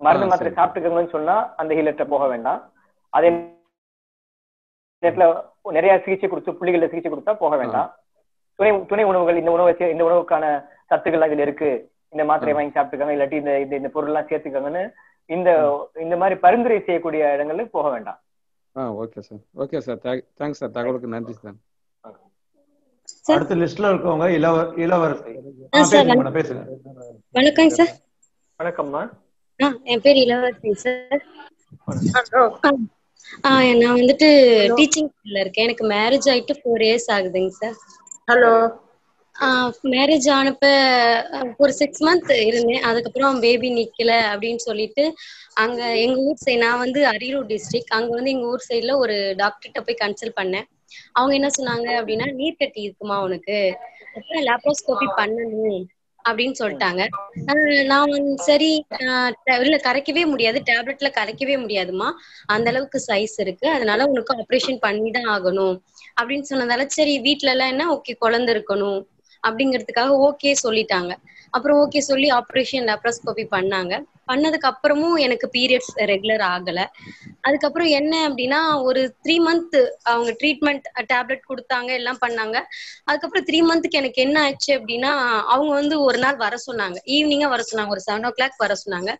மருந்து மாத்திரை. சாப்பிட்டுக்கோங்கன்னு சொன்னா அந்த ஹீலர்ட்ட போக வேண்டாம். அதே நேரத்துல நிறைய சிகிச்சை கொடுத்து புள்ளிகள்ல சிகிச்சை கொடுத்தா போக வேண்டாம். துணை துணை உணவுகள் இந்த உணவை இந்த உணவுக்கான சத்துக்கள்லாம் இதுல இருக்கு. இந்த மாத்திரை வாங்கி சாப்பிட்டுக்கோங்க இல்லாட்டி இந்த இந்த இந்த பொருள் எல்லாம் சேர்த்துக்கோங்கன்னு இந்த இந்த மாதிரி பரிந்துரை செய்யக்கூடிய இடங்களுக்கு போக வேண்டாம். ஆ okay sir. Okay sir. Thanks sir. தகவலுக்கு நன்றி சார். அடுத்த லிஸ்ட்ல இருக்கவங்க இளவ இளவரசி. பேசுங்க வணக்கம் சார். வணக்கம்மா. என் பேர் இளவரசி சார். ஆ நான் வந்துட்டு டீச்சிங் ஃபீல்ட்ல இருக்கேன். எனக்கு மேரேஜ் ஆயிட்டு ஃபோர் இயர்ஸ் ஆகுதுங்க சார். ஹலோ. மேரேஜ் ஆனப்ப ஒரு சிக்ஸ் மந்த் இருந்தேன். அதுக்கப்புறம் பேபி நிக்கல அப்படின்னு சொல்லிட்டு அங்க எங்க ஊர் சைடு நான் வந்து அரியலூர் டிஸ்ட்ரிக்ட் அங்க வந்து எங்க ஊர் சைடுல ஒரு டாக்டர்கிட்ட போய் கன்சல்ட் பண்ணேன். அவங்க என்ன சொன்னாங்க அப்படின்னா நீர் கட்டி இருக்குமா உனக்கு? அப்புறம் லேப்ரோஸ்கோபி பண்ணணும் அப்படின்னு சொல்லிட்டாங்க. நான் வந்து சரி இல்ல கரைக்கவே முடியாது. டேப்லெட்ல கரைக்கவே முடியாதுமா அந்த அளவுக்கு சைஸ் இருக்கு. அதனால உனக்கு ஆப்ரேஷன் பண்ணி தான் ஆகணும் அப்படின்னு சொன்னதால சரி வீட்டுல எல்லாம் என்ன? ஓகே குழந்தை இருக்கணும். அப்படிங்கிறதுக்காக ஓகே சொல்லிட்டாங்க. அப்புறம் ஓகே சொல்லி ஆப்ரேஷன் லேப்ரோஸ்கோபி பண்ணாங்க. பண்ணதுக்கு அப்புறமும் எனக்கு பீரியட்ஸ் ரெகுலர் ஆகல. அதுக்கப்புறம் என்ன அப்படின்னா ஒரு த்ரீ மந்த் அவங்க ட்ரீட்மெண்ட் டேப்லெட் கொடுத்தாங்க எல்லாம் பண்ணாங்க. அதுக்கப்புறம் த்ரீ மந்த்துக்கு எனக்கு என்ன ஆச்சு அப்படின்னா அவங்க வந்து ஒரு நாள் வர சொன்னாங்க. ஈவினிங்கா வர சொன்னாங்க. ஒரு செவன் ஓ கிளாக் வர சொன்னாங்க.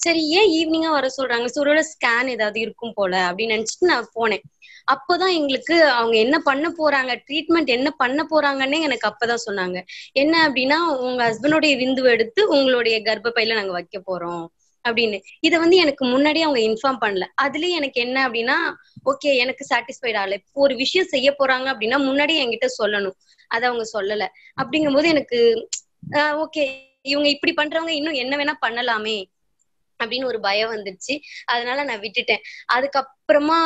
சரி ஏன் ஈவினிங்கா வர சொல்றாங்க? ஸோ ஒருவேளை ஸ்கேன் ஏதாவது இருக்கும் போல அப்படின்னு நினைச்சிட்டு நான் போனேன். அப்போதான் எங்களுக்கு அவங்க என்ன பண்ண போறாங்க ட்ரீட்மெண்ட் என்ன பண்ண போறாங்கன்னு எனக்கு அப்பதான் சொன்னாங்க. என்ன அப்படின்னா உங்க ஹஸ்பண்டோடைய விந்துவை எடுத்து உங்களுடைய கர்ப்பப்பையில நாங்க வைக்க போறோம் அப்படின்னு. இதை வந்து எனக்கு முன்னாடியே அவங்க இன்ஃபார்ம் பண்ணல. அதுலயும் எனக்கு என்ன அப்படின்னா ஓகே எனக்கு சாட்டிஸ்ஃபைட் ஆகல. இப்போ ஒரு விஷயம் செய்ய போறாங்க அப்படின்னா முன்னாடியே என்கிட்ட சொல்லணும். அதை அவங்க சொல்லல. அப்படிங்கும்போது எனக்கு ஓகே இவங்க இப்படி பண்றவங்க இன்னும் என்ன வேணா பண்ணலாமே. அப்படின்னு ஒரு பயம் வந்துருச்சு. அதனால நான் விட்டுட்டேன். அதுக்கப்புறமா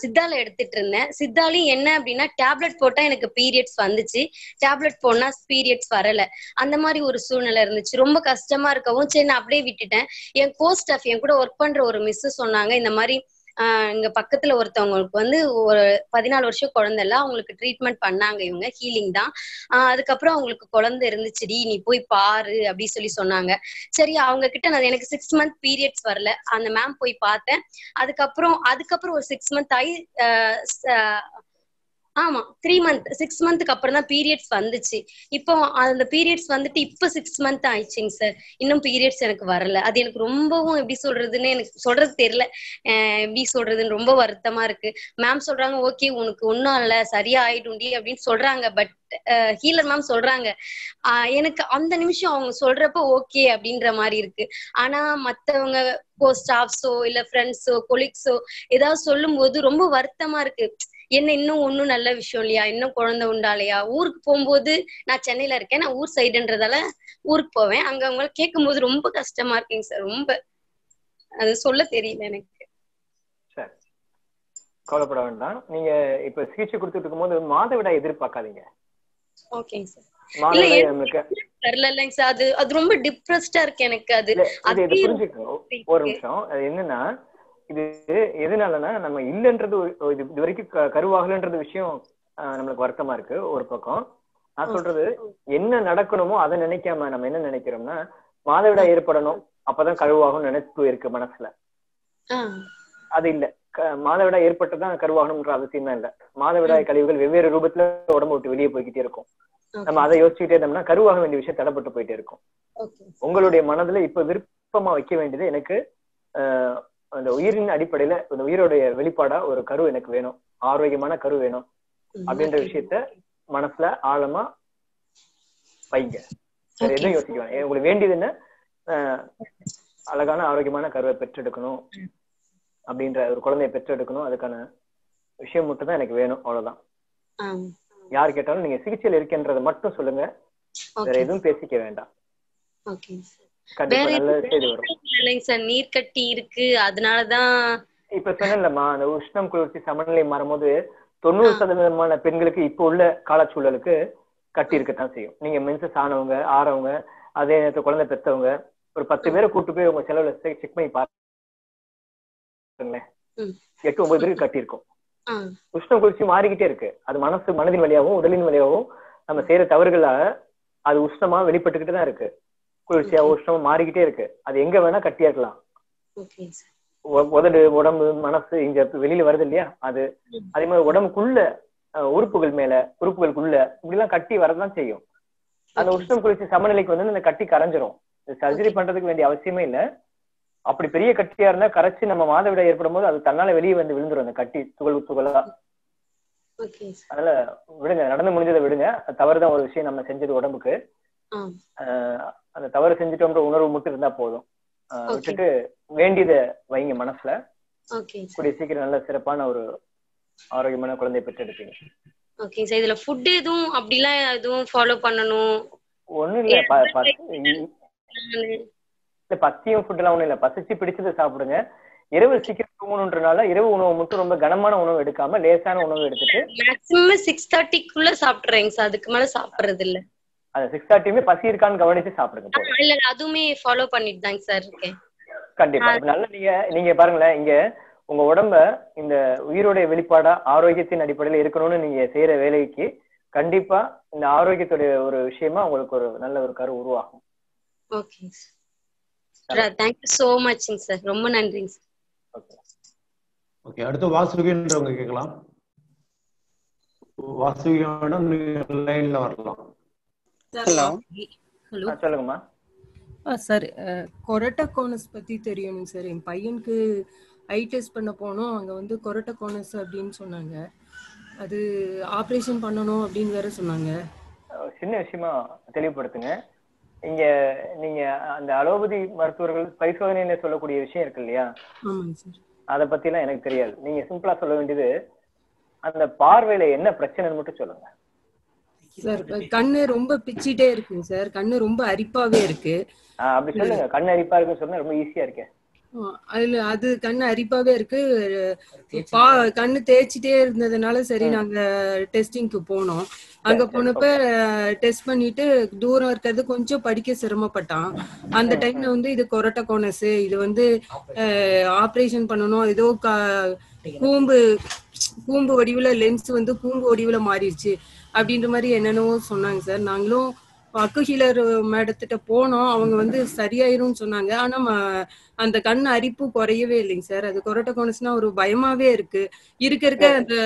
சித்தால எடுத்துட்டு இருந்தேன். சித்தாலையும் என்ன அப்படின்னா டேப்லெட் போட்டா எனக்கு பீரியட்ஸ் வந்துச்சு. டேப்லெட் போனா பீரியட்ஸ் வரல. அந்த மாதிரி ஒரு சூழ்நிலை இருந்துச்சு. ரொம்ப கஷ்டமா இருக்கவும் சரி நான் அப்படியே விட்டுட்டேன். என் கோ ஸ்டாஃப் என் கூட ஒர்க் பண்ற ஒரு மிஸ் சொன்னாங்க இந்த மாதிரி இங்க பக்கத்துல ஒருத்தவங்களுக்கு வந்து ஒரு பதினாலு வருஷம் குழந்தை இல்ல அவங்களுக்கு ட்ரீட்மெண்ட் பண்ணாங்க இவங்க ஹீலிங் தான். ஆஹ் அதுக்கப்புறம் அவங்களுக்கு குழந்தை இருந்துச்சுடி நீ போய் பாரு அப்படின்னு சொல்லி சொன்னாங்க. சரி அவங்க கிட்ட நான் எனக்கு சிக்ஸ் மந்த் பீரியட்ஸ் வரல. அந்த மேம் போய் பார்த்தேன். அதுக்கப்புறம் அதுக்கப்புறம் ஒரு சிக்ஸ் மந்த் ஆகி ஆஹ் ஆமா த்ரீ மந்த் சிக்ஸ் மந்த்துக்கு அப்புறம் தான் பீரியட்ஸ் வந்துச்சு. இப்போ அந்த பீரியட்ஸ் வந்துட்டு இப்போ சிக்ஸ் மந்த் ஆயிடுச்சுங்க சார் இன்னும் பீரியட்ஸ் எனக்கு வரல. அது எனக்கு ரொம்பவும் எப்படி சொல்றதுன்னு எனக்கு சொல்றது தெரியல. எப்படி சொல்றதுன்னு ரொம்ப வருத்தமா இருக்கு. மேம் சொல்றாங்க ஓகே உனக்கு ஒன்னும் இல்ல. சரியா ஆயிடும்டி அப்படின்னு சொல்றாங்க. பட் ஹீலர் மேம் சொல்றாங்க எனக்கு அந்த நிமிஷம் அவங்க சொல்றப்ப ஓகே அப்படின்ற மாதிரி இருக்கு. ஆனா மத்தவங்க ஸ்டாஃப்ஸோ இல்ல ஃப்ரெண்ட்ஸோ கொலீக்ஸோ ஏதாவது சொல்லும் போது ரொம்ப வருத்தமா இருக்கு. என்ன இன்னும் ஒன்னும் நல்ல விஷயம் இல்லையா? இன்னும் குழந்தை உண்டாலையா ஊருக்கு போகும்போது நான் சென்னையில இருக்கேன். நான் ஊர் சைடுன்றதால ஊருக்கு போவேன். அங்க அவங்க கேட்கும் போது ரொம்ப கஷ்டமா இருக்குங்க சார். ரொம்ப அது சொல்ல தெரியல எனக்கு. கவலைப்பட வேண்டாம். நீங்க இப்ப சிகிச்சை கொடுத்துட்டு இருக்கும்போது மாதவிடாய் எதிர்பார்க்காதீங்க. ஓகேங்க சார். அது அது ரொம்ப டிப்ரெஸ்டா இருக்கு எனக்கு அது. ஒரு நிமிஷம். என்னன்னா இது எதனாலனா நம்ம இல்லைன்றது இது இது வரைக்கும் கருவாகலன்றது விஷயம் நம்மளுக்கு வருத்தமா இருக்கு ஒரு பக்கம். நான் சொல்றது என்ன நடக்கணுமோ அதை நினைக்காம நம்ம என்ன நினைக்கிறோம்னா மாதவிடாய் ஏற்படணும் அப்பதான் கருவாகும் நினைப்பு இருக்கு மனசுல. அது இல்ல. மாதவிடாய் ஏற்பட்டுதான் கருவாகணும்ன்ற அவசியமே இல்ல. மாதவிடாய் கழிவுகள் வெவ்வேறு ரூபத்துல உடம்பு விட்டு வெளியே போய்கிட்டே இருக்கும். நம்ம அதை யோசிச்சுட்டே இருந்தோம்னா கருவாக வேண்டிய விஷயம் தடைப்பட்டு போயிட்டே இருக்கும். உங்களுடைய மனதுல இப்ப விருப்பமா வைக்க வேண்டியது எனக்கு ஆஹ், அந்த உயிரின் அடிப்படையில அந்த உயிரோடைய வெளிப்பாடா ஒரு கரு எனக்கு வேணும். ஆரோக்கியமான கரு வேணும். அப்படின்ற விஷயத்த மனசுல ஆழமா வைங்க. எதுவும் யோசிக்க வேணாம். உங்களுக்கு வேண்டியது என்ன? அழகான ஆரோக்கியமான கருவை பெற்றெடுக்கணும். அப்படின்ற ஒரு குழந்தையை பெற்றெடுக்கணும். அதுக்கான விஷயம் மட்டும் தான் எனக்கு வேணும். அவ்வளவுதான். யார் கேட்டாலும் நீங்க சிகிச்சையில் இருக்கன்றதை மட்டும் சொல்லுங்க. வேற எதுவும் பேசிக்க வேண்டாம். இல்லைங்க சார் நீர் கட்டி இருக்கு அதனாலதான் இப்ப சொன்னேன்லம்மா அந்த உஷ்ணம் குளிர்ச்சி சமநிலை மாறும்போது தொண்ணூறு சதவீதமான பெண்களுக்கு இப்போ உள்ள காலச்சூழலுக்கு கட்டி இருக்கத்தான் செய்யும். நீங்க மென்சஸ் ஆனவங்க ஆறவங்க அதே நேரத்துல குழந்தை பெத்தவங்க ஒரு பத்து பேரை கூட்டு போய் உங்க செலவுல செக் பண்ணி பாருங்களேன். எட்டு ஒன்பது பேருக்கு கட்டி இருக்கும். ஆஹ் உஷ்ணம் குளிர்ச்சி மாறிக்கிட்டே இருக்கு. அது மனசு மனதின் வழியாகவும் உடலின் வழியாகவும் நம்ம செய்யற தவறுகளால அது உஷ்ணமா வெளிப்பட்டுக்கிட்டு தான் இருக்கு. குளிர்ச்சியா உஷ்ணமா மாறிக்கிட்டே இருக்கு. அது எங்க வேணா கட்டியா இருக்கலாம். உதடு உடம்பு மனசு இங்க வெளியில வருது இல்லையா? அது அதே மாதிரி உடம்புக்குள்ள உறுப்புகள் மேல உறுப்புகளுக்குள்ள இப்படி எல்லாம் கட்டி வரதான் செய்யும். அந்த. உஷ்ணம் குளிர்ச்சி சமநிலைக்கு வந்து அந்த கட்டி கரைஞ்சிரும். சர்ஜரி பண்றதுக்கு வேண்டிய அவசியமே இல்ல. அப்படி பெரிய கட்டியா இருந்தா கரைச்சு நம்ம மாதவிடாய் ஏற்படும் போது அது தன்னால வெளியே வந்து விழுந்துரும் அந்த கட்டி துகள் துகளா அதனால விடுங்க நடந்து முடிஞ்சதை விடுங்க. தவறுதான் ஒரு விஷயம் நம்ம செஞ்சது உடம்புக்கு. அந்த தவறு செஞ்சுட்டோம்ன்ற உணர்வு மட்டும் இருந்தா போதும். விட்டுட்டு வேண்டியதை வைங்க மனசுல. கூடிய சீக்கிரம் நல்ல சிறப்பான ஒரு ஆரோக்கியமான குழந்தையை பெற்றெடுப்பீங்க. Okay sir. இதுல ஃபுட் எதுவும் அப்படிலாம் எதுவும் ஃபாலோ பண்ணணும்? ஒண்ணும் இல்ல. பத்தியும் ஃபுட் எல்லாம் ஒண்ணும் இல்ல. பசிச்சு பிடிச்சதை சாப்பிடுங்க. இரவு சீக்கிரம் தூங்கணுன்றனால இரவு உணவு மட்டும் ரொம்ப கனமான உணவு எடுக்காம லேசான உணவு எடுத்துட்டு மேக்ஸிமம் சிக்ஸ் தேர்ட்டிக்குள்ள சாப்பிடுறேங்க சார். அதுக்கு மேல சாப்பிடுறது இல்ல அந்த சிக்ஸ் தேர்ட்டியுமே பசி இருக்கான்னு கவனிச்சு சாப்பிடுங்க இல்ல அதுவுமே ஃபாலோ பண்ணிட்டு தாங்க சார் இருக்கேன். கண்டிப்பா. நல்ல நீங்க நீங்க பாருங்களேன் இங்க உங்க உடம்ப இந்த உயிரோடைய வெளிப்பாடா ஆரோக்கியத்தின் அடிப்படையில இருக்கணும்னு நீங்க செய்யற வேலைக்கு கண்டிப்பா இந்த ஆரோக்கியத்துடைய ஒரு விஷயமா உங்களுக்கு ஒரு நல்ல ஒரு கரு உருவாகும். ஓகேங்க சார் தேங்க்யூ சோ மச்ங்க சார் ரொம்ப நன்றிங்க சார் ஓகே ஓகே அடுத்து வாசுகின்றவங்க கேட்கலாம். வாசுகி லைன்ல வரலாம். ஹலோ ஹலோ சொல்லுங்கம்மா. சார் கொரட்டகோனஸ் பத்தி தெரியணும் சார். என் பையனுக்கு ஐ டெஸ்ட் பண்ண போனோம். அங்க வந்து கொரட்டகோனஸ் அப்படின்னு சொன்னாங்க. அது ஆபரேஷன் பண்ணணும் அப்படின்னு வேற சொன்னாங்க. சின்ன விஷயமா தெளிவுபடுத்துங்க. இங்க நீங்க அந்த அலோபதி மருத்துவர்கள் பரிசோதனையில சொல்லக்கூடிய விஷயம் இருக்கு இல்லையா? அதை பத்தி எல்லாம் எனக்கு தெரியாது. நீங்க சிம்பிளா சொல்ல வேண்டியது அந்த பார்வையில என்ன பிரச்சனைன்னு மட்டும் சொல்லுங்க. சார் கண்ணு ரொம்ப பிச்சிட்டே இருக்குங்க சார். கண்ணு ரொம்ப அரிப்பாவே இருக்கு. அப்படி சொல்லுங்க. கண் அரிப்பா இருக்குன்னு சொன்னா ரொம்ப ஈஸியா இருக்கே. அதுல அது கண்ணு அரிப்பாவே இருக்கு. பா கண்ணு தேய்ச்சிட்டே இருந்ததுனால சரி நாங்க டெஸ்டிங்க்கு போனோம். அங்க போனப்ப டெஸ்ட் பண்ணிட்டு தூரம் இருக்கிறது கொஞ்சம் படிக்க சிரமப்பட்டான். அந்த டைம்ல வந்து இது கொரட்ட கோனஸ் இது வந்து ஆபரேஷன் பண்ணணும். ஏதோ கூம்பு கூம்பு வடிவுல லென்ஸ் வந்து கூம்பு வடிவுல மாறிடுச்சு. அப்படின்ற மாதிரி என்னென்னவோ சொன்னாங்க சார். நாங்களும் அக்கு ஹீலர் மேடத்திட்ட போனோம். அவங்க வந்து சரியாயிரும்னு சொன்னாங்க. ஆனா அந்த கண் அரிப்பு குறையவே இல்லைங்க சார். அது கொரட்ட கோனஸ்னா ஒரு பயமாவே இருக்கு. இருக்க இருக்க அந்த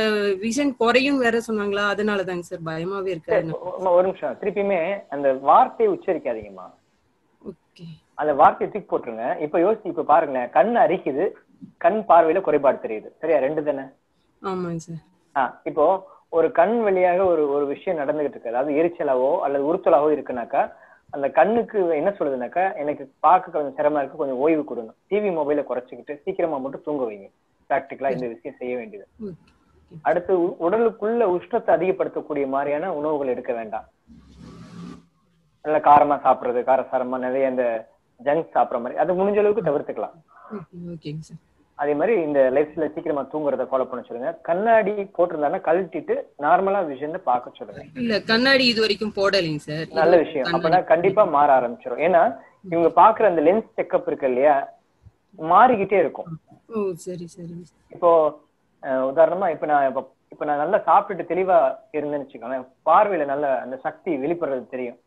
விஷன் குறையும் வேற சொன்னாங்களா? அதனாலதாங்க சார். பயமாவே இருக்கு ஒரு நிமிஷம். திருப்பியுமே அந்த வார்த்தையை உச்சரிக்காதீங்கம்மா. ஓகே. அந்த வார்த்தையை தூக்கி போட்டுருங்க. இப்ப யோசிச்சு இப்ப பாருங்களேன். கண் அரிக்குது. கண் பார்வையில குறைபாடு தெரியுது. சரியா? ரெண்டு தானே? இப்போ ஒரு கண் வழியாக ஒரு ஒரு விஷயம் நடந்துகிட்டு இருக்கு. அதாவது எரிச்சலாவோ அல்லது உறுத்தலாவோ இருக்குனாக்கா அந்த கண்ணுக்கு என்ன சொல்லுதுனாக்கா எனக்கு பார்க்க கொஞ்சம் சிரமமா இருக்கு கொஞ்சம் ஓய்வு கொடுங்க டிவி மொபைல குறைச்சிக்கிட்டு சீக்கிரமா மட்டும் தூங்க வைங்க. ப்ராக்டிக்கலா இந்த விஷயம் செய்ய வேண்டியது. அடுத்து உடலுக்குள்ள உஷ்ணத்தை அதிகப்படுத்தக்கூடிய மாதிரியான உணவுகள் எடுக்க வேண்டாம். நல்ல காரமா சாப்பிடுறது காரசாரமா நிறைய இந்த ஜங்க் சாப்பிடுற மாதிரி. அது முடிஞ்ச அளவுக்கு தவிர்த்துக்கலாம். ஓகே ஓகேங்க சார். அதே மாதிரி இந்த லைஃப்ல சீக்கிரமா தூங்குறத ஃபாலோ பண்ண சொல்லுங்க. கண்ணாடி போட்டிருந்தாங்கன்னா கழட்டிட்டு நார்மலா விஷயத்த பார்க்க சொல்லுங்க. இல்ல கண்ணாடி இது வரைக்கும் போடலைங்க சார். நல்ல விஷயம். அப்பனா கண்டிப்பா மாற ஆரம்பிச்சிடும் ஏன்னா இவங்க பாக்குற அந்த லென்ஸ் செக்அப் இருக்கு இல்லையா மாறிக்கிட்டே இருக்கும். ஓ சரி சரி. இப்போ உதாரணமா இப்ப நான் இப்ப இப்ப நான் நல்லா சாப்பிட்டுட்டு தெளிவா இருந்தேன்னு வச்சுக்கோங்களேன் பார்வையில நல்ல அந்த சக்தி வெளிப்படுறது தெரியும்.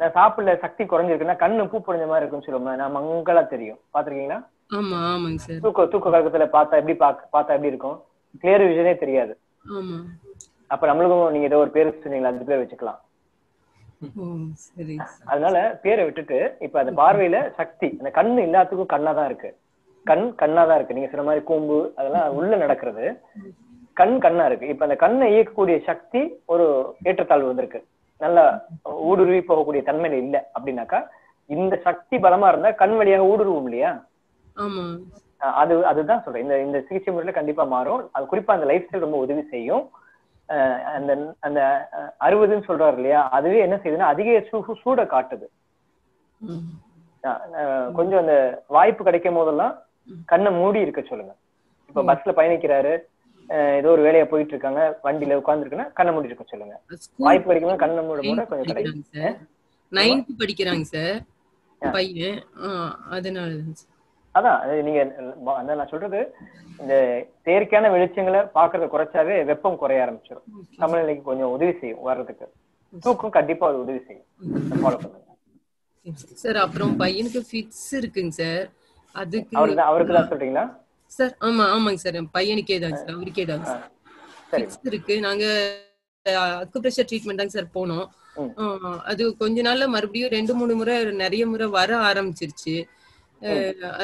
நான் சாப்பிடல சக்தி குறைஞ்சிருக்குன்னா கண்ணு பூ பொடிஞ்ச மாதிரி இருக்குன்னு சொல்லுவோம் நான் மங்களா தெரியும். பாத்திருக்கீங்களா ஆமா ஆமாங்க சார். தூக்க தூக்க கழகத்துல பார்த்தா எப்படி பார்த்தா எப்படி இருக்கும்? கிளியர் விஷனே தெரியாது. ஆமா. அப்ப நம்மளுக்கும் நீங்க ஏதோ ஒரு பேர் சொன்னீங்களா அந்த பேர் வச்சுக்கலாம். அதனால பேரை விட்டுட்டு இப்ப அந்த பார்வையில சக்தி அந்த கண்ணு எல்லாத்துக்கும் கண்ணா தான் இருக்கு. கண் கண்ணா தான் இருக்கு. நீங்க சொன்ன மாதிரி கூம்பு அதெல்லாம் உள்ள நடக்கிறது. கண் கண்ணா இருக்கு. இப்ப அந்த கண்ணை இயக்கக்கூடிய சக்தி ஒரு ஏற்றத்தாழ்வு வந்திருக்கு. நல்லா ஊடுருவி போகக்கூடிய தன்மையில இல்ல அப்படின்னாக்கா இந்த சக்தி பலமா இருந்தா கண் வழியாக ஊடுருவும் இல்லையா? அது அதுதான் சொல்றேன். இந்த இந்த சிகிச்சை முறையில கண்டிப்பா மாறும். அது குறிப்பா அந்த லைஃப் ஸ்டைல் ரொம்ப உதவி செய்யும். அந்த அந்த அறுபதுன்னு சொல்றாரு இல்லையா? அதுவே என்ன செய்யுதுன்னா அதிக சூ- சூட காட்டுது. கொஞ்சம் அந்த வாய்ப்பு கிடைக்கும் போதெல்லாம் கண்ணை மூடி இருக்க சொல்லுங்க. இப்ப பஸ்ல பயணிக்கிறாரு. ஏதோ ஒரு வேலையா போயிட்டு இருக்காங்க வண்டியில உட்கார்ந்துருக்குன்னா கண்ணை மூடி இருக்க சொல்லுங்க. வாய்ப்பு கிடைக்கும் கண்ணை மூட மூட கொஞ்சம் கிடைக்கும். நைன்த் படிக்கிறாங்க சார். பையன். சார். அதான் அது நீங்க நான் சொல்றது இந்த செயற்கையான வெளிச்சங்களை பாக்குறத குறைச்சாவே வெப்பம் குறைய ஆரம்பிச்சிடும் சமநிலைக்கு கொஞ்சம் உதவி செய்யும் வர்றதுக்கு. தூக்கம் கண்டிப்பா அது உதவி செய்யும். ஃபாலோ பண்ணுங்க. சார் அப்புறம் பையனுக்கு ஃபிட்ஸ் இருக்குங்க சார் அதுக்கு அவருக்கு தான் தான் சொல்றீங்களா? சார் ஆமா ஆமாங்க சார் பையனுக்கே தாங்க சார் அவருக்கே தாங்க சார். ஃபிட்ஸ் இருக்கு. நாங்க அக்குப்ரெஷர் ட்ரீட்மெண்ட் தாங்க சார் போனோம். அது கொஞ்ச நாள்ல மறுபடியும் ரெண்டு மூணு முறை நிறைய முறை வர ஆரம்பிச்சிருச்சு.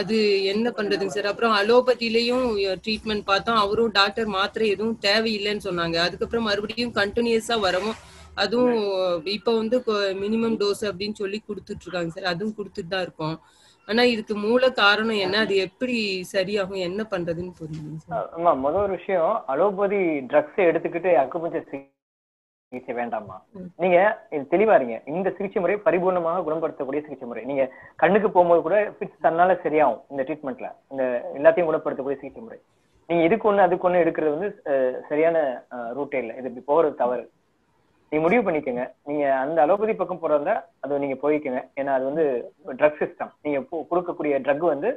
அது என்ன பண்றதுங்க சார்? அப்புறம் அலோபதியிலையும் ட்ரீட்மெண்ட் பார்த்தோம் அவரும் டாக்டர் மாத்திரை எதுவும் தேவையில்லைன்னு சொன்னாங்க. அதுக்கப்புறம் மறுபடியும் கண்டினியூஸா வரவும் அதுவும் இப்ப வந்து மினிமம் டோஸ் அப்படின்னு சொல்லி கொடுத்துட்டு இருக்காங்க சார். அதுவும் கொடுத்துட்டு தான் இருக்கோம். ஆனா இதுக்கு மூல காரணம் என்ன? அது எப்படி சரியாகும்? என்ன பண்றதுன்னு ஆமா முதல் ஒரு விஷயம் அலோபதி ட்ரக்ஸ் எடுத்துக்கிட்டு அக்குபஞ்சர் சிகிச்சை வேண்டாமா நீங்க இது தெளிவா இருங்க. இந்த சிகிச்சை முறை பரிபூர்ணமாக குணப்படுத்தக்கூடிய சிகிச்சை முறை. நீங்க கண்ணுக்கு போகும்போது கூட ஃபிட்ஸ் தன்னால சரியாகும் இந்த ட்ரீட்மெண்ட்ல இந்த எல்லாத்தையும் குணப்படுத்தக்கூடிய சிகிச்சை முறை. நீங்க இதுக்கு ஒண்ணு அதுக்கு ஒண்ணு எடுக்கிறது வந்து சரியான ரூட்டே இல்லை. இது இப்படி போறது தவறு. நீங்க முடிவு பண்ணிக்கோங்க. நீங்க அந்த அலோபதி பக்கம் போறதா அது நீங்க போய்க்கோங்க. ஏன்னா அது வந்து ட்ரக் சிஸ்டம் நீங்க கொடுக்கக்கூடிய ட்ரக் வந்து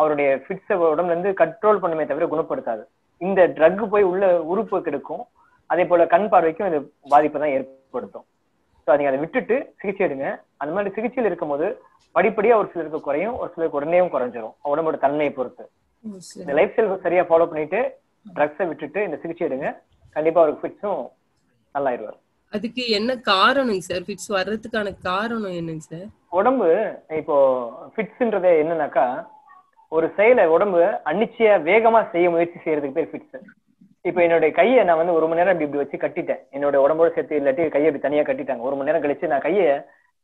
அவருடைய ஃபிட்ஸ உடம்புல இருந்து கண்ட்ரோல் பண்ணுமே தவிர குணப்படுத்தாது. இந்த ட்ரக் போய் உள்ள உறுப்பு கெடுக்கும். அதே போல கண் பார்வைக்கும் இது பாதிப்பை தான் ஏற்படுத்தும். ஸோ நீங்க அதை விட்டுட்டு சிகிச்சை எடுங்க. அந்த மாதிரி சிகிச்சையில் இருக்கும்போது படிப்படியா ஒரு சிலருக்கு குறையும் ஒரு சிலருக்கு உடனேயும் குறைஞ்சிரும். உடம்போட தன்மையை பொறுத்து. இந்த லைஃப் ஸ்டைல் சரியா ஃபாலோ பண்ணிட்டு ட்ரக்ஸை விட்டுட்டு இந்த சிகிச்சை எடுங்க. கண்டிப்பா அவருக்கு ஃபிட்ஸும் நல்லாயிருவார். அதுக்கு என்ன காரணம் சார்? ஃபிட்ஸ் வர்றதுக்கான காரணம் என்னங்க சார்? உடம்பு இப்போ ஃபிட்ஸ்ன்றதே என்னன்னாக்கா ஒரு செயலை உடம்பு அன்னிச்சையா வேகமா செய்ய முயற்சி செய்யறதுக்கு பேர் ஃபிட்ஸ் இப்ப என்னுடைய கையை நான் வந்து ஒரு மணி நேரம் இப்படி இப்படி வச்சு கட்டிட்டேன். என்னோட உடம்போட சேர்த்து இல்லாட்டி கையை இப்படி தனியா கட்டிட்டாங்க. ஒரு மணி நேரம் கழிச்சு நான் கையை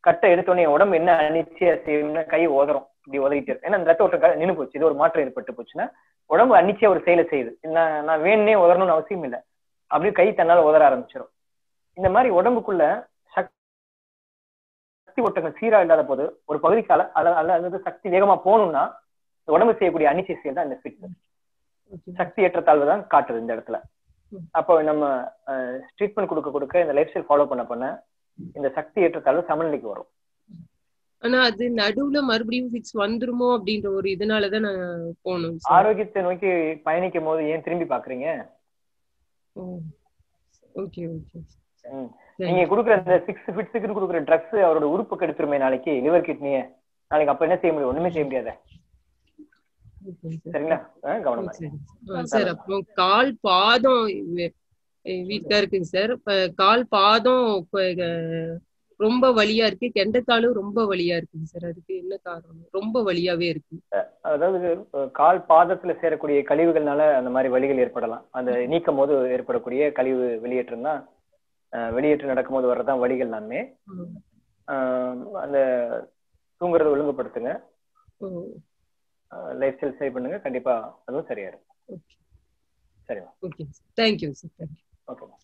கட்ட எடுத்தோடனே உடம்பு என்ன அன்னிச்சையா செய்யணும்னா கை உதறும் இப்படி உதவிட்டு இருக்கு. ஏன்னா அந்த ரத்த ஓட்டம் நின்று போச்சு. இது ஒரு மாற்றம் ஏற்பட்டு போச்சுன்னா உடம்பு அன்னிச்சையா ஒரு செயலை செய்யுது. நான் நான் வேணுனே உதறணும்னு அவசியம் இல்லை. அப்படியே கை தன்னால உதற ஆரம்பிச்சிடும் இந்த மாதிரி உடம்புக்குள்ள சக்தி ஓட்டங்கள் சீரா இல்லாத போது ஒரு பகுதிக்கால அல்ல அல்லது சக்தி வேகமா போகணும்னா உடம்பு செய்யக்கூடிய அனிச்சை செயல் தான் இந்த ஃபிட்னஸ் சக்தி ஏற்றத்தாழ்வு தான் காட்டுது இந்த இடத்துல. அப்போ நம்ம ட்ரீட்மெண்ட் கொடுக்க கொடுக்க இந்த லைஃப் ஸ்டைல் ஃபாலோ பண்ண பண்ண இந்த சக்தி ஏற்றத்தாழ்வு சமநிலைக்கு வரும். ஆனா அது நடுவுல மறுபடியும் ஃபிக்ஸ் வந்துருமோ அப்படின்ற ஒரு இதனாலதான் நான் சார் ஆரோக்கியத்தை நோக்கி பயணிக்கும் போது ஏன் திரும்பி பாக்குறீங்க? Okay okay. நீங்க குடுக்குற இந்த சிக்ஸ் ஃபிட்ஸுக்கு கொடுக்குற ட்ரக்ஸ் அவரோட உறுப்பு கெடுத்துருமே நாளைக்கு லிவர் கிட்னிய நாளைக்கு அப்ப என்ன செய்ய முடியும்? ஒண்ணுமே செய்ய முடியாது. சரிங்களா? கவனமா. சார். அப்புறம் கால் பாதம் வீக்கா இருக்குங்க சார். கால் பாதம் ரொம்ப வலியா இருக்கு. கெண்டைக்காலும் ரொம்ப வலியா இருக்குங்க சார். அதுக்கு என்ன காரணம்? ரொம்ப வலியாவே இருக்கு. அதாவது கால் பாதத்துல சேரக்கூடிய கழிவுகள்னால அந்த மாதிரி வலிகள் ஏற்படலாம். அந்த நீக்கும் போது ஏற்படக்கூடிய கழிவு வெளியேற்றம் தான் அஹ், வெளியேற்றம் நடக்கும்போது வர்றதான் வலிகள் எல்லாமே ஆஹ், அந்த தூங்குறத ஒழுங்குபடுத்துங்க. லைஃப் ஸ்டைல் சரி பண்ணுங்க. கண்டிப்பா அதுவும் சரியாயிரும். சரிம்மா. ஓகே தேங்க்யூ சார் ஓகேம்மா